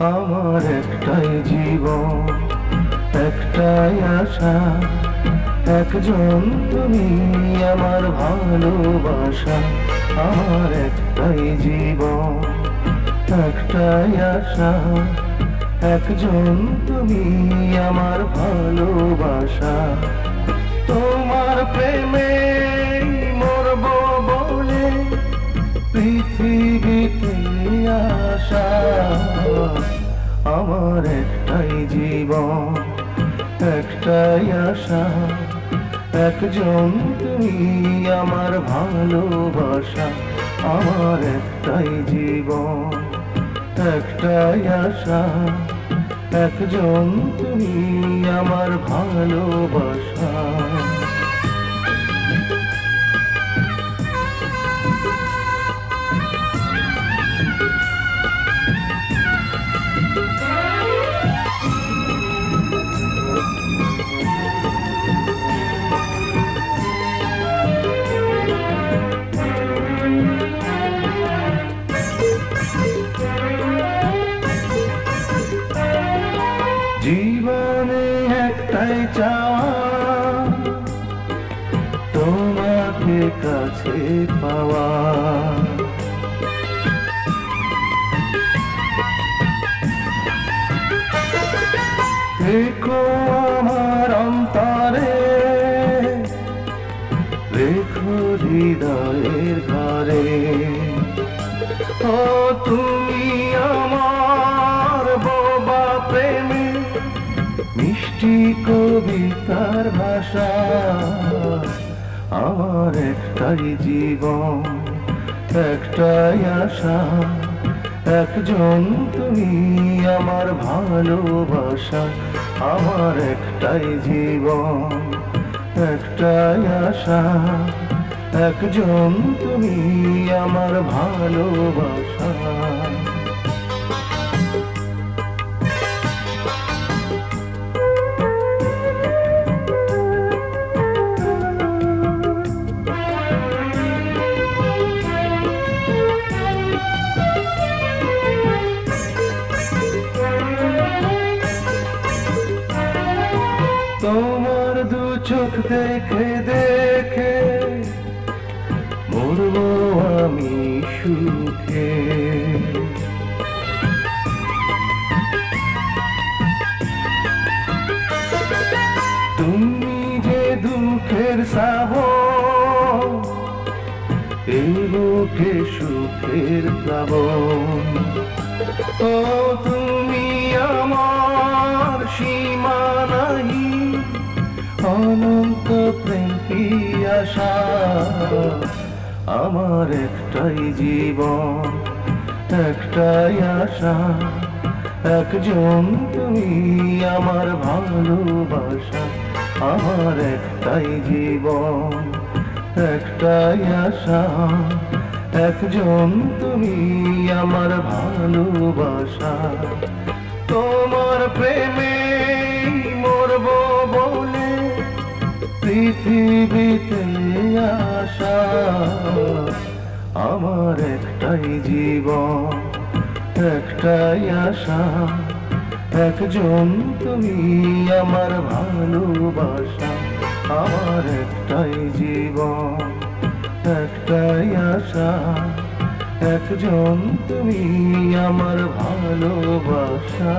আমার একটাই জীবন, একটাই আশা, একজন তুমি আমার ভালোবাসা, আমার একটাই জীবন, একটাই আশা, একজন তুমি আমার ভালোবাসা। তোমার প্রেমে মরব বলে পৃথিবীতে আসা আমার একটাই জীবন, একটাই আশা, একজন তুমি আমার ভালোবাসা। আমার একটাই জীবন, একটাই আশা, একজন তুমি আমার ভালোবাসা। একটাই চাওয়া তোমাকে কাছে পাওয়া। দেখো আমার অন্তরে রেখো হৃদয়ের ঘরে। ও তুমি মিষ্টি কবিতার ভাষা, আমার একটাই জীবন, একটাই আশা। একজন তুমি আমার ভালোবাসা, আমার একটাই জীবন, একটাই আশা। একজন তুমি আমার ভালোবাসা। তোমার দু চোখ দেখে দেখে মরব আমি সুখে। তুমি যে দুঃখের সাব এই বুকে সুখের প্লাবন ও আশা আমার একটাই জীবন, একটাই আশা, একজন তুমি আমার ভালোবাসা, আমার একটাই জীবন, একটাই আশা, একজন তুমি আমার ভালোবাসা। তোমার প্রেমে পৃথিবীতে আসা আমার একটাই জীবন, একটাই আশা। একজন তুমি আমার ভালোবাসা, আমার একটাই জীবন, একটাই আশা। একজন তুমি আমার ভালোবাসা।